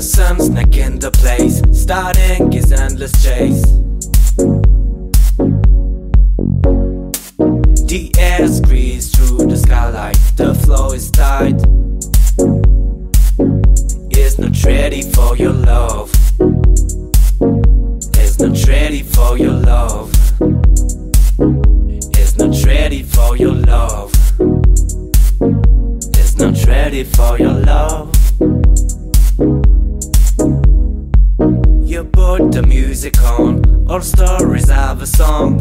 The sun's neck in the place, starting his endless chase. The air squeezes through the skylight, the flow is tight. Is not ready for your love. Is not ready for your love. Is not ready for your love. Is not ready for your love. The music on, all stories have a song.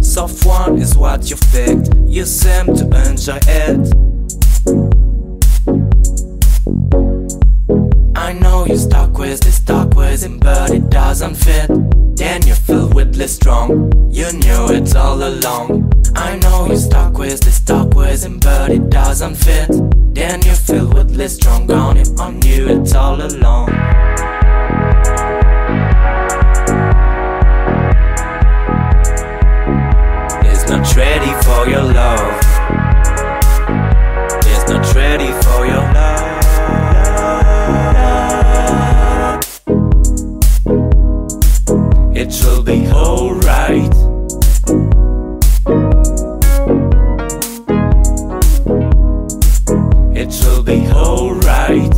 Soft one is what you've picked, you seem to enjoy it. I know you're stuck with this stuck with him, but it doesn't fit. Then you feel weirdly strong, you knew it all along. I know you're stuck with this with him, but it doesn't fit. Then you feel weirdly strong on it, I knew it all along. It's not ready for your love. It's not ready for your love. It will be alright. Be alright.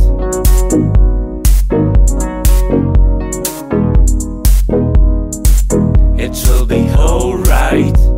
It will be alright.